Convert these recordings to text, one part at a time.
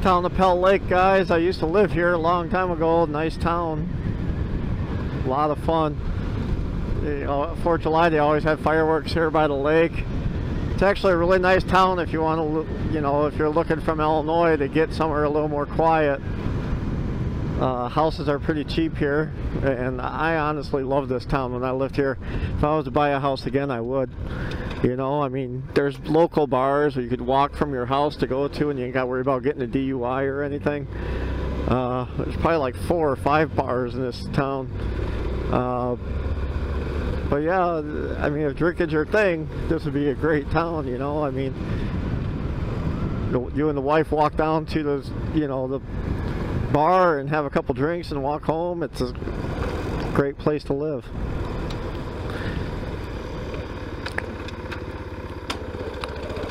town of Pell Lake, guys. I used to live here a long time ago. Nice town. A lot of fun. You uh, know, 4th of July, they always had fireworks here by the lake. It's actually a really nice town if you want to, you know, if you're looking from Illinois to get somewhere a little more quiet. Uh, houses are pretty cheap here, and I honestly love this town when I lived here. If I was to buy a house again, I would. You know, I mean, there's local bars where you could walk from your house to go to, and you ain't got to worry about getting a DUI or anything. Uh, there's probably like four or five bars in this town. Uh, but yeah, I mean, if drinking's your thing, this would be a great town, you know? I mean, you and the wife walk down to the, you know, the bar and have a couple drinks and walk home. It's a great place to live.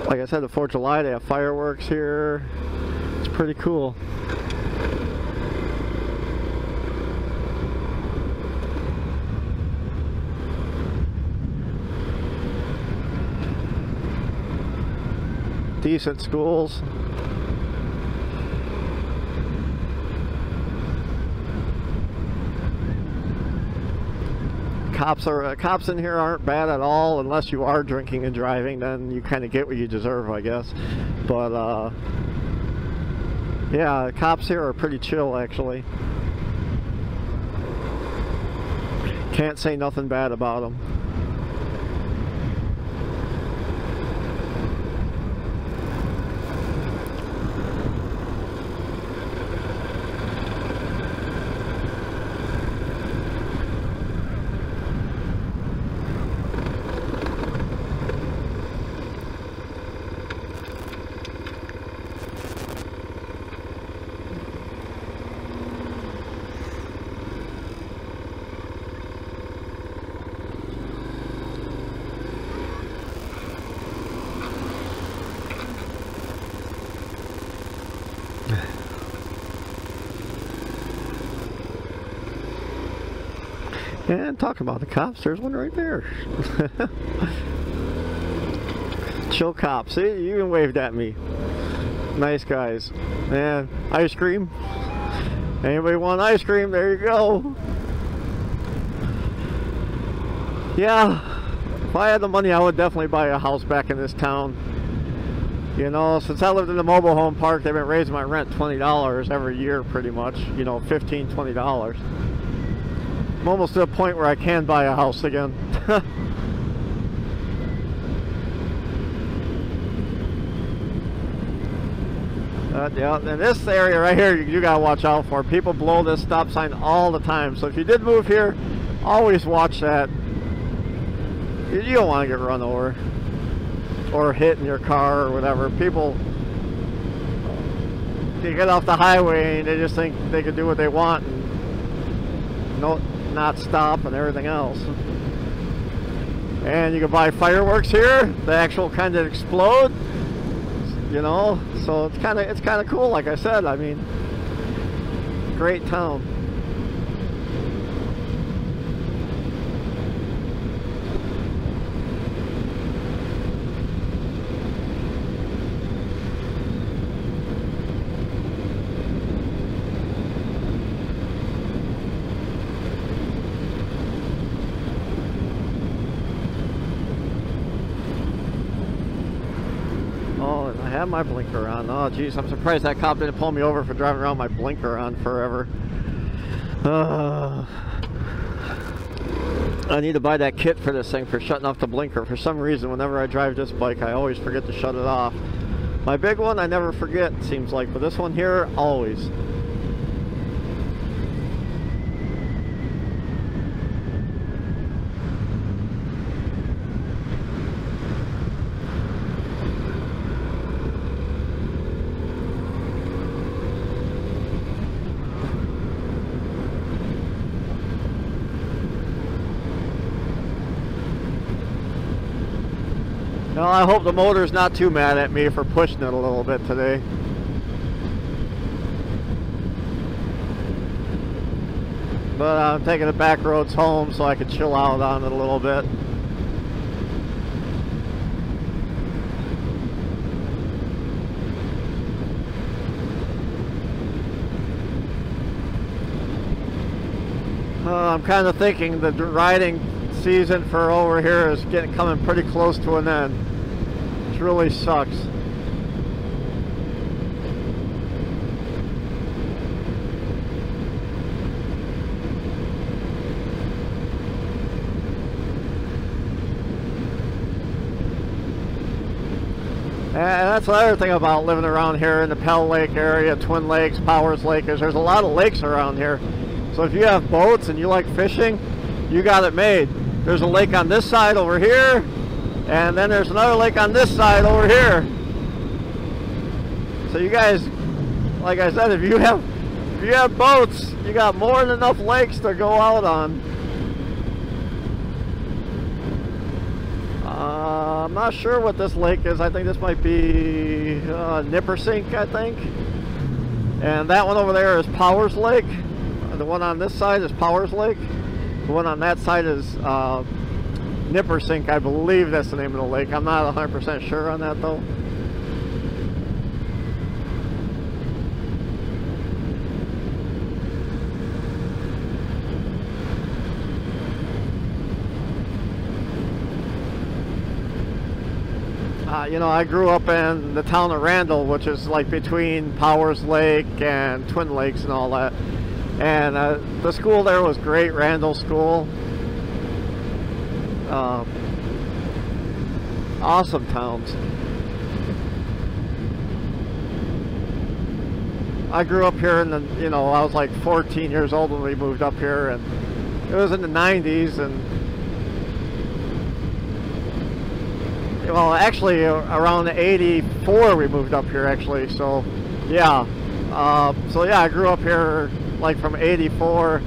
Like I said, the 4th of July, they have fireworks here. It's pretty cool. Decent schools. Cops are uh, cops in here aren't bad at all. Unless you are drinking and driving then you kind of get what you deserve I guess. But uh, yeah cops here are pretty chill actually. Can't say nothing bad about them And talking about the cops, there's one right there. Chill cops. See, you even waved at me. Nice guys. Man, ice cream. Anybody want ice cream? There you go. Yeah, if I had the money, I would definitely buy a house back in this town. You know, since I lived in the mobile home park, they've been raising my rent $20 every year pretty much. You know, $15, $20. I'm almost to a point where I can buy a house again. uh, yeah, in this area right here, you, you, gotta watch out for. People blow this stop sign all the time. So if you did move here, always watch that. You, you don't want to get run over or hit in your car or whatever. People, you get off the highway and they just think they can do what they want. And no, not stop and everything else. And you can buy fireworks here. The actual kind that explode. You know, so it's kind of it's kind of cool. Like I said, I mean, great town. Have my blinker on. Oh, geez, I'm surprised that cop didn't pull me over for driving around my blinker on forever. Uh, I need to buy that kit for this thing for shutting off the blinker. For some reason, whenever I drive this bike, I always forget to shut it off. My big one, I never forget, seems like, but this one here, always. Well, I hope the motor's not too mad at me for pushing it a little bit today. But I'm taking the back roads home so I can chill out on it a little bit. Uh, I'm kind of thinking the riding season for over here is getting coming pretty close to an end. It really sucks. And that's another thing about living around here in the Pell Lake area, Twin Lakes, Powers Lake, is there's a lot of lakes around here. So if you have boats and you like fishing, you got it made. There's a lake on this side over here, and then there's another lake on this side over here. So you guys, like I said, if you have if you have boats, you got more than enough lakes to go out on. Uh, I'm not sure what this lake is. I think this might be uh, Nippersink, I think. And that one over there is Powers Lake. The one on this side is Powers Lake. The one on that side is uh, Nippersink. I believe that's the name of the lake. I'm not 100% sure on that though. Uh, you know, I grew up in the town of Randall, which is like between Powers Lake and Twin Lakes and all that. And uh, the school there was great, Randall School. Um, awesome towns. I grew up here in the, you know, I was like 14 years old when we moved up here and it was in the 90s and well actually around 84 we moved up here actually so yeah uh, so yeah I grew up here like from 84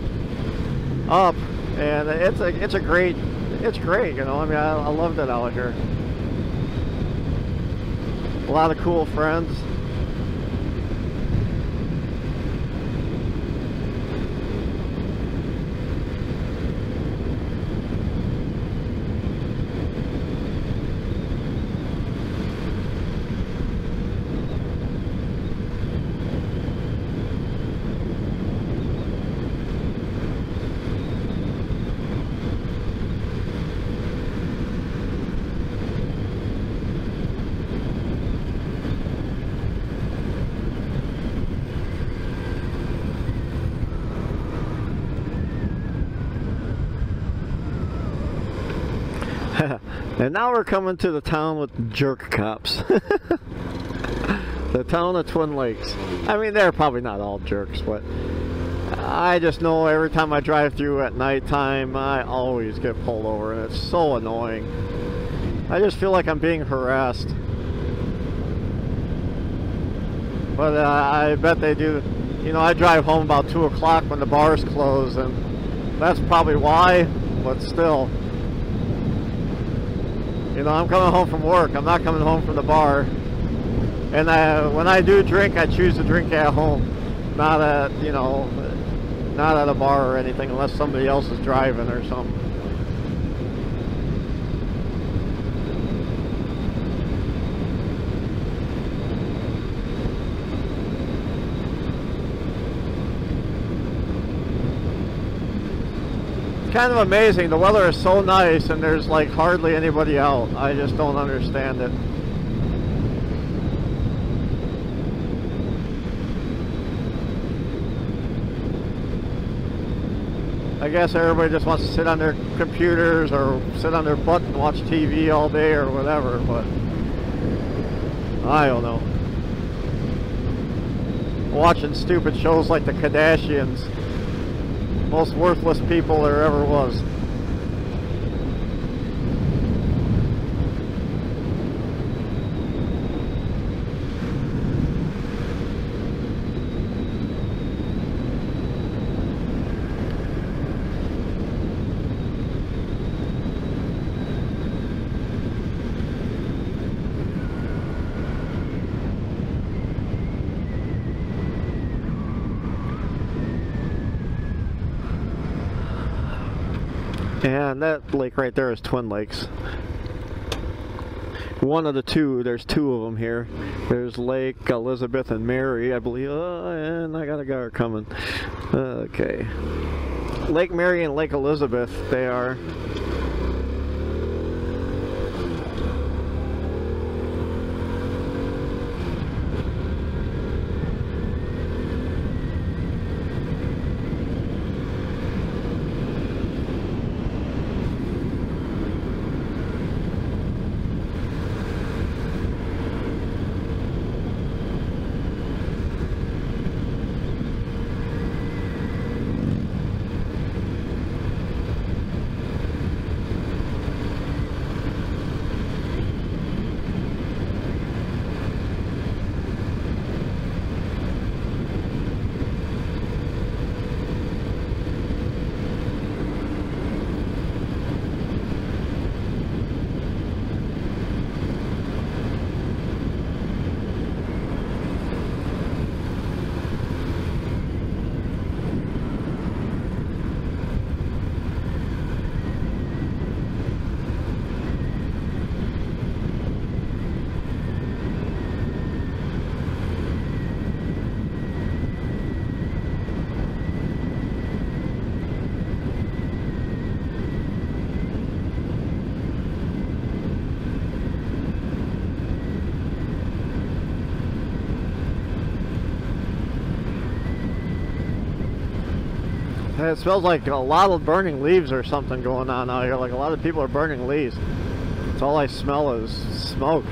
up and it's a it's a great it's great you know I mean I, I loved it out here. A lot of cool friends and now we're coming to the town with jerk cops. the town of Twin Lakes. I mean, they're probably not all jerks, but I just know every time I drive through at nighttime, I always get pulled over, and it's so annoying. I just feel like I'm being harassed. But uh, I bet they do. You know, I drive home about 2 o'clock when the bars close, and that's probably why, but still. You know, I'm coming home from work. I'm not coming home from the bar. And I, when I do drink, I choose to drink at home, not at, you know, not at a bar or anything unless somebody else is driving or something. Kind of amazing. The weather is so nice and there's like hardly anybody out. I just don't understand it. I guess everybody just wants to sit on their computers or sit on their butt and watch TV all day or whatever, but I don't know. Watching stupid shows like the Kardashians most worthless people there ever was. And that lake right there is Twin Lakes. One of the two, there's two of them here. There's Lake Elizabeth and Mary, I believe. Oh, and I got a guy coming. Okay. Lake Mary and Lake Elizabeth, they are. And it smells like a lot of burning leaves or something going on out here. Like a lot of people are burning leaves. That's all I smell is smoke.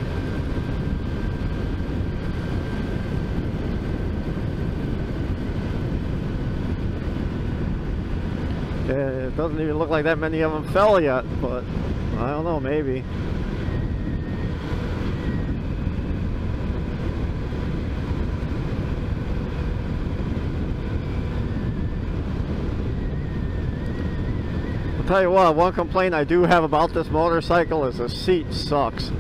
It doesn't even look like that many of them fell yet, but I don't know, maybe. Tell you what, one complaint I do have about this motorcycle is the seat sucks.